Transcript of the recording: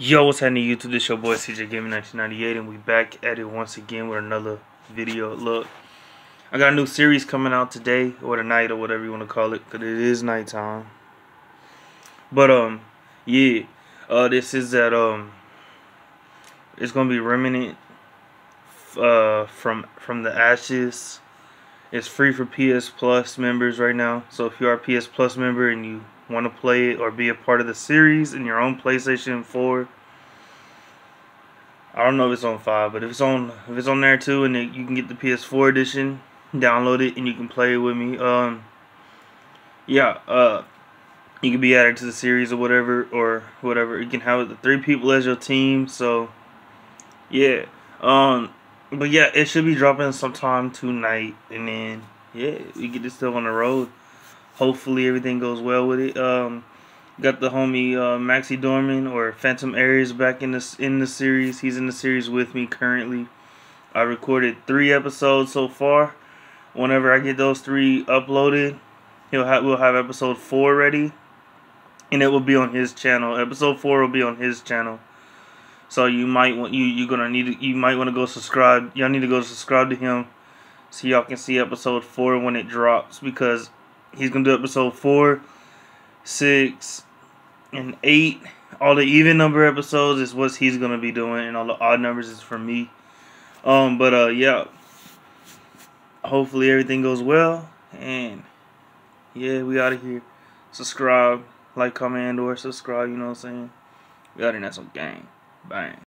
Yo, what's happening YouTube? This your boy CJ Gaming 1998 and we back at it once again with another video. Look, I got a new series coming out today or tonight or whatever you want to call it because it is nighttime. But um, yeah, uh, this is that um, it's gonna be Remnant uh from from the Ashes. It's free for PS Plus members right now. So if you are a PS Plus member and you want to play it or be a part of the series in your own PlayStation 4. I don't know if it's on 5, but if it's on if it's on there too and it, you can get the PS4 edition, download it and you can play it with me. Um yeah, uh you can be added to the series or whatever or whatever. You can have the three people as your team, so yeah. Um but yeah, it should be dropping sometime tonight and then yeah, we get this stuff on the road hopefully everything goes well with it. Um, got the homie uh, Maxi Dorman or Phantom Aries back in the in the series. He's in the series with me currently. I recorded three episodes so far. Whenever I get those three uploaded, he'll have we'll have episode four ready, and it will be on his channel. Episode four will be on his channel. So you might want you you're gonna need you might want to go subscribe. Y'all need to go subscribe to him so y'all can see episode four when it drops because He's gonna do episode four, six, and eight. All the even number episodes is what he's gonna be doing, and all the odd numbers is for me. Um, but uh, yeah. Hopefully everything goes well, and yeah, we out of here. Subscribe, like, comment, or subscribe. You know what I'm saying? We out in that some gang. Bang.